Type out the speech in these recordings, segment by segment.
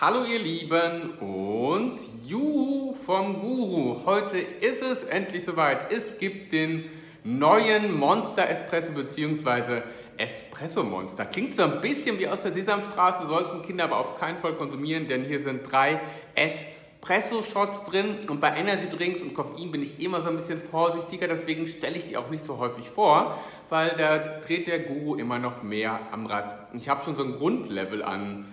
Hallo ihr Lieben und Juhu vom Guru. Heute ist es endlich soweit. Es gibt den neuen Monster Espresso bzw. Espresso Monster. Klingt so ein bisschen wie aus der Sesamstraße, sollten Kinder aber auf keinen Fall konsumieren, denn hier sind drei Espresso-Shots drin und bei Energy Drinks und Koffein bin ich immer so ein bisschen vorsichtiger, deswegen stelle ich die auch nicht so häufig vor, weil da dreht der Guru immer noch mehr am Rad. Ich habe schon so ein Grundlevel an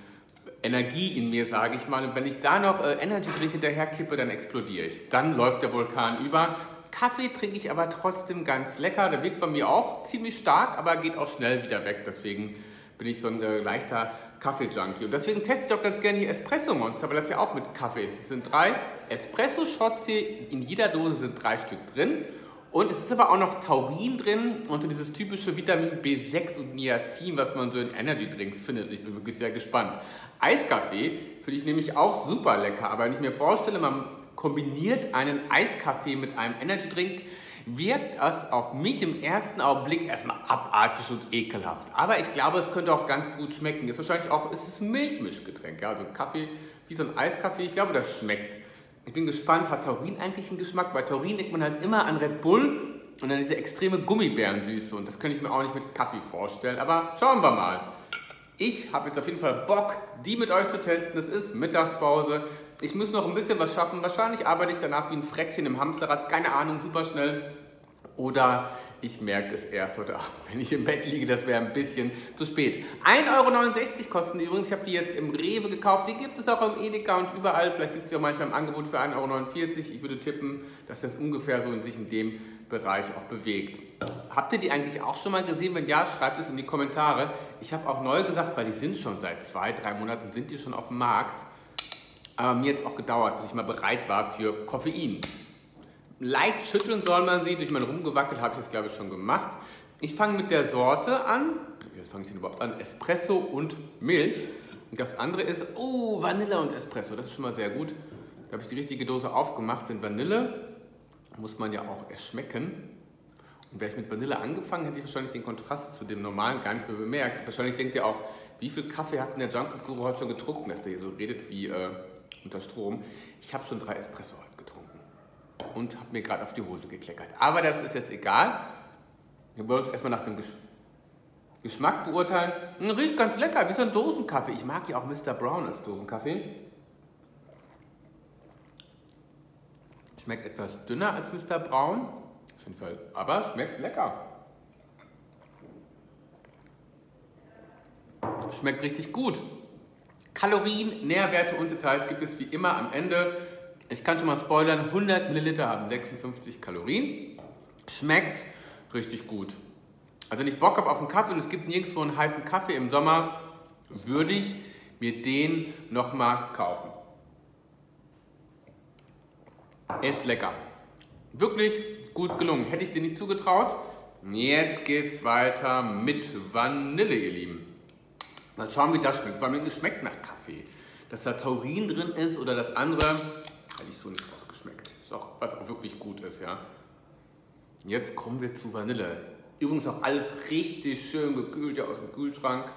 Energie in mir, sage ich mal. Und wenn ich da noch äh, Energy Drink hinterher kippe, dann explodiere ich. Dann läuft der Vulkan über. Kaffee trinke ich aber trotzdem ganz lecker. Der wirkt bei mir auch ziemlich stark, aber geht auch schnell wieder weg. Deswegen bin ich so ein äh, leichter Kaffee-Junkie. Und deswegen teste ich auch ganz gerne die Espresso-Monster, weil das ja auch mit Kaffee ist. Es sind drei Espresso-Shots hier. In jeder Dose sind drei Stück drin. Und es ist aber auch noch Taurin drin und so dieses typische Vitamin B6 und Niacin, was man so in Energy Drinks findet. Ich bin wirklich sehr gespannt. Eiskaffee finde ich nämlich auch super lecker, aber wenn ich mir vorstelle, man kombiniert einen Eiskaffee mit einem Energy Drink, wirkt das auf mich im ersten Augenblick erstmal abartig und ekelhaft. Aber ich glaube, es könnte auch ganz gut schmecken. Ist wahrscheinlich auch, es ist ein Milchmischgetränk, ja? also Kaffee wie so ein Eiskaffee. Ich glaube, das schmeckt. Ich bin gespannt, hat Taurin eigentlich einen Geschmack? Bei Taurin denkt man halt immer an Red Bull und dann diese extreme Gummibärensüße und das könnte ich mir auch nicht mit Kaffee vorstellen, aber schauen wir mal. Ich habe jetzt auf jeden Fall Bock, die mit euch zu testen. Es ist Mittagspause. Ich muss noch ein bisschen was schaffen. Wahrscheinlich arbeite ich danach wie ein Frettchen im Hamsterrad. Keine Ahnung, super schnell. Oder ich merke es erst heute Abend, wenn ich im Bett liege. Das wäre ein bisschen zu spät. 1,69 Euro kosten die übrigens. Ich habe die jetzt im Rewe gekauft. Die gibt es auch im Edeka und überall. Vielleicht gibt es sie auch manchmal im Angebot für 1,49 Euro. Ich würde tippen, dass das ungefähr so in sich in dem Bereich auch bewegt. Habt ihr die eigentlich auch schon mal gesehen? Wenn ja, schreibt es in die Kommentare. Ich habe auch neu gesagt, weil die sind schon seit zwei, drei Monaten sind die schon auf dem Markt. Aber mir jetzt auch gedauert, bis ich mal bereit war für Koffein. Leicht schütteln soll man sie. Durch mein Rumgewackelt habe ich das, glaube ich, schon gemacht. Ich fange mit der Sorte an. Wie fange ich denn überhaupt an? Espresso und Milch. Und das andere ist, oh, Vanille und Espresso. Das ist schon mal sehr gut. Da habe ich die richtige Dose aufgemacht. Denn Vanille muss man ja auch erschmecken. Und wäre ich mit Vanille angefangen, hätte ich wahrscheinlich den Kontrast zu dem normalen gar nicht mehr bemerkt. Wahrscheinlich denkt ihr auch, wie viel Kaffee hat denn der Junkfood Guru heute schon getrunken, dass der hier so redet wie äh, unter Strom. Ich habe schon drei Espresso heute und habe mir gerade auf die Hose gekleckert. Aber das ist jetzt egal. Wir wollen uns erstmal nach dem Gesch Geschmack beurteilen. Riecht ganz lecker, wie so ein Dosenkaffee. Ich mag ja auch Mr. Brown als Dosenkaffee. Schmeckt etwas dünner als Mr. Braun, auf jeden Fall, aber schmeckt lecker. Schmeckt richtig gut. Kalorien, Nährwerte und Details gibt es wie immer am Ende. Ich kann schon mal spoilern, 100 Milliliter haben 56 Kalorien. Schmeckt richtig gut. Also wenn ich Bock habe auf einen Kaffee und es gibt nirgendwo einen heißen Kaffee im Sommer, würde ich mir den nochmal kaufen. Ist lecker. Wirklich gut gelungen. Hätte ich dir nicht zugetraut. Jetzt geht's weiter mit Vanille, ihr Lieben. Mal schauen, wie das schmeckt. Es schmeckt nach Kaffee. Dass da Taurin drin ist oder das andere, hätte ich so nicht rausgeschmeckt. Ist auch, was auch wirklich gut ist, ja. Jetzt kommen wir zu Vanille. Übrigens auch alles richtig schön gekühlt, ja, aus dem Kühlschrank.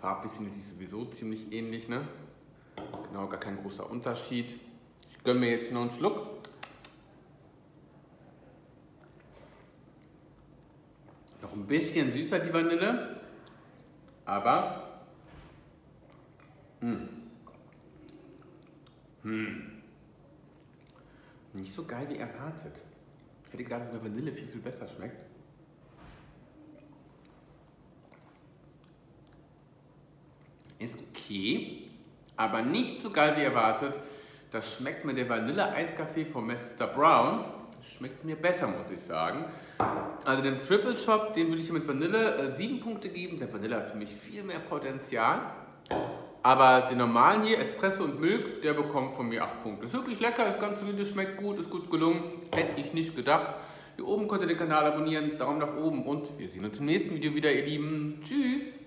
Farblich sind sie sowieso ziemlich ähnlich, ne? Genau, gar kein großer Unterschied gönne mir jetzt noch einen Schluck. Noch ein bisschen süßer die Vanille, aber mh. Hm. Nicht so geil wie erwartet. Hätte gedacht, dass eine Vanille viel, viel besser schmeckt. Ist okay, aber nicht so geil wie erwartet. Das schmeckt mir der Vanille-Eiskaffee von Mr. Brown. Schmeckt mir besser, muss ich sagen. Also den Triple Shop, den würde ich mit Vanille äh, 7 Punkte geben. Der Vanille hat für mich viel mehr Potenzial. Aber den normalen hier, Espresso und Milch, der bekommt von mir 8 Punkte. Ist wirklich lecker, ist ganz solide, schmeckt gut, ist gut gelungen. Hätte ich nicht gedacht. Hier oben könnt ihr den Kanal abonnieren, Daumen nach oben und wir sehen uns im nächsten Video wieder, ihr Lieben. Tschüss!